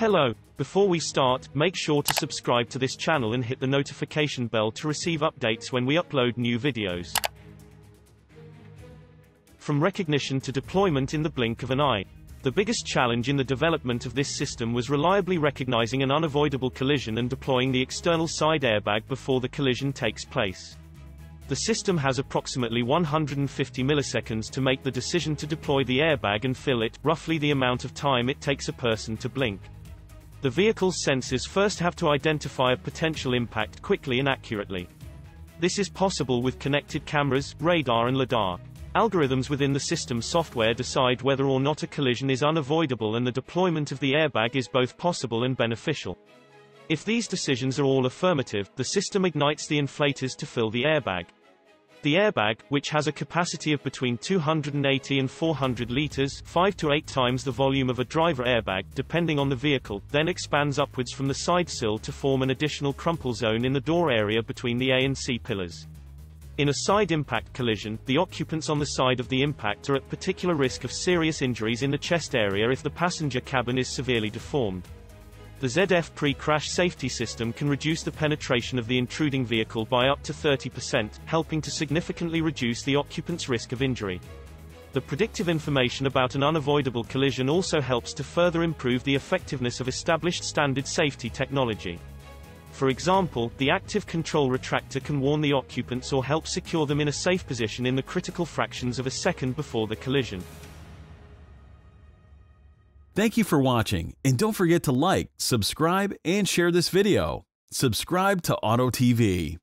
Hello. Before we start, make sure to subscribe to this channel and hit the notification bell to receive updates when we upload new videos. From recognition to deployment in the blink of an eye. The biggest challenge in the development of this system was reliably recognizing an unavoidable collision and deploying the external side airbag before the collision takes place. The system has approximately 150 milliseconds to make the decision to deploy the airbag and fill it, roughly the amount of time it takes a person to blink. The vehicle's sensors first have to identify a potential impact quickly and accurately. This is possible with connected cameras, radar and LiDAR. Algorithms within the system software decide whether or not a collision is unavoidable and the deployment of the airbag is both possible and beneficial. If these decisions are all affirmative, the system ignites the inflators to fill the airbag. The airbag, which has a capacity of between 280 and 400 liters, 5 to 8 times the volume of a driver airbag, depending on the vehicle, then expands upwards from the side sill to form an additional crumple zone in the door area between the A and C pillars. In a side impact collision, the occupants on the side of the impact are at particular risk of serious injuries in the chest area if the passenger cabin is severely deformed. The ZF pre-crash safety system can reduce the penetration of the intruding vehicle by up to 30%, helping to significantly reduce the occupant's risk of injury. The predictive information about an unavoidable collision also helps to further improve the effectiveness of established standard safety technology. For example, the active control retractor can warn the occupants or help secure them in a safe position in the critical fractions of a second before the collision. Thank you for watching, and don't forget to like, subscribe, and share this video. Subscribe to Auto TV.